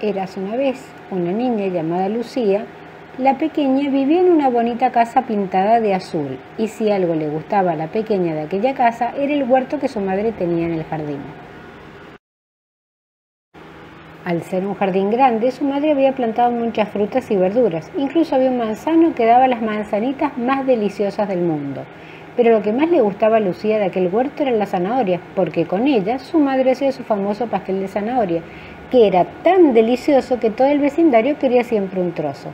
Eras una vez una niña llamada Lucía. La pequeña vivía en una bonita casa pintada de azul y si algo le gustaba a la pequeña de aquella casa era el huerto que su madre tenía en el jardín. Al ser un jardín grande, su madre había plantado muchas frutas y verduras. Incluso había un manzano que daba las manzanitas más deliciosas del mundo. Pero lo que más le gustaba a Lucía de aquel huerto eran las zanahorias, porque con ellas su madre hacía su famoso pastel de zanahoria, que era tan delicioso que todo el vecindario quería siempre un trozo.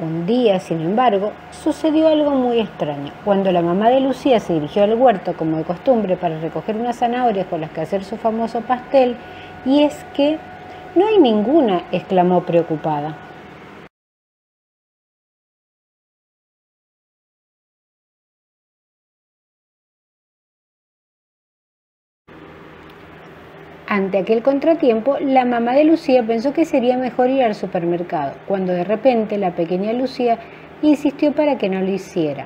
Un día, sin embargo, sucedió algo muy extraño. Cuando la mamá de Lucía se dirigió al huerto como de costumbre para recoger unas zanahorias con las que hacer su famoso pastel, y es que no hay ninguna, exclamó preocupada. Ante aquel contratiempo, la mamá de Lucía pensó que sería mejor ir al supermercado, cuando de repente la pequeña Lucía insistió para que no lo hiciera.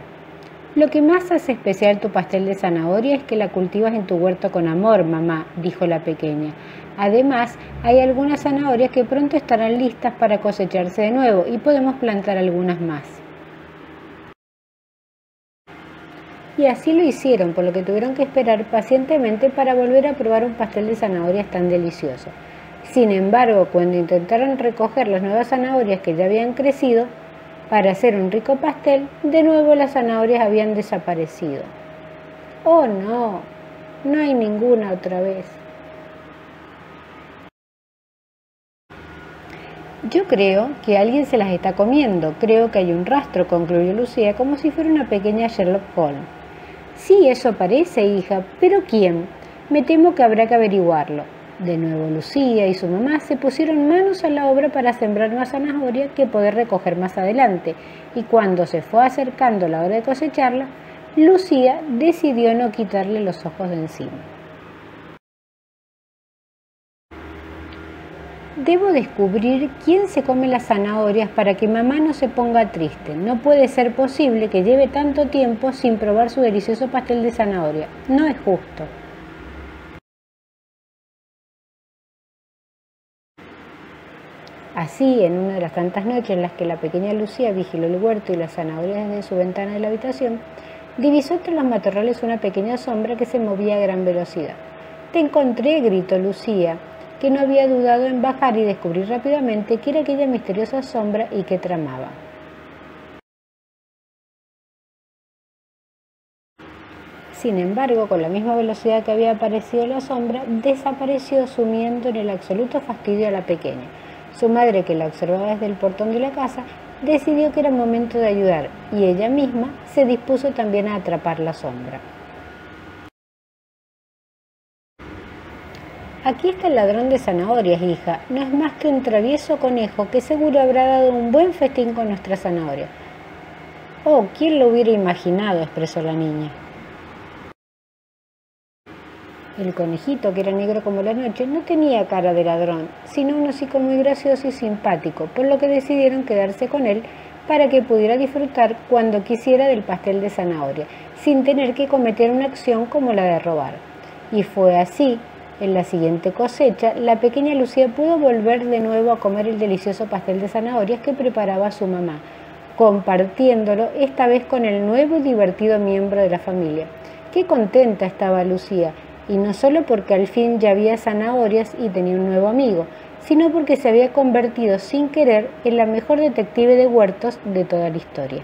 Lo que más hace especial tu pastel de zanahoria es que la cultivas en tu huerto con amor, mamá, dijo la pequeña. Además, hay algunas zanahorias que pronto estarán listas para cosecharse de nuevo y podemos plantar algunas más. Y así lo hicieron, por lo que tuvieron que esperar pacientemente para volver a probar un pastel de zanahorias tan delicioso. Sin embargo, cuando intentaron recoger las nuevas zanahorias que ya habían crecido para hacer un rico pastel, de nuevo las zanahorias habían desaparecido. Oh no, no hay ninguna otra vez. Yo creo que alguien se las está comiendo, creo que hay un rastro, concluyó Lucía como si fuera una pequeña Sherlock Holmes. Sí, eso parece, hija, pero ¿quién? Me temo que habrá que averiguarlo. De nuevo Lucía y su mamá se pusieron manos a la obra para sembrar una zanahoria que poder recoger más adelante, y cuando se fue acercando la hora de cosecharla, Lucía decidió no quitarle los ojos de encima. Debo descubrir quién se come las zanahorias para que mamá no se ponga triste. No puede ser posible que lleve tanto tiempo sin probar su delicioso pastel de zanahoria. No es justo. Así, en una de las tantas noches en las que la pequeña Lucía vigiló el huerto y las zanahorias desde su ventana de la habitación, divisó entre los matorrales una pequeña sombra que se movía a gran velocidad. Te encontré, gritó Lucía, que no había dudado en bajar y descubrir rápidamente qué era aquella misteriosa sombra y qué tramaba. Sin embargo, con la misma velocidad que había aparecido la sombra, desapareció sumiendo en el absoluto fastidio a la pequeña. Su madre, que la observaba desde el portón de la casa, decidió que era momento de ayudar y ella misma se dispuso también a atrapar la sombra. Aquí está el ladrón de zanahorias, hija. No es más que un travieso conejo que seguro habrá dado un buen festín con nuestra zanahoria. Oh, ¿quién lo hubiera imaginado? expresó la niña. El conejito, que era negro como la noche, no tenía cara de ladrón, sino un hocico muy gracioso y simpático, por lo que decidieron quedarse con él para que pudiera disfrutar cuando quisiera del pastel de zanahoria, sin tener que cometer una acción como la de robar. Y fue así en la siguiente cosecha, la pequeña Lucía pudo volver de nuevo a comer el delicioso pastel de zanahorias que preparaba su mamá, compartiéndolo esta vez con el nuevo y divertido miembro de la familia. Qué contenta estaba Lucía, y no solo porque al fin ya había zanahorias y tenía un nuevo amigo, sino porque se había convertido sin querer en la mejor detective de huertos de toda la historia.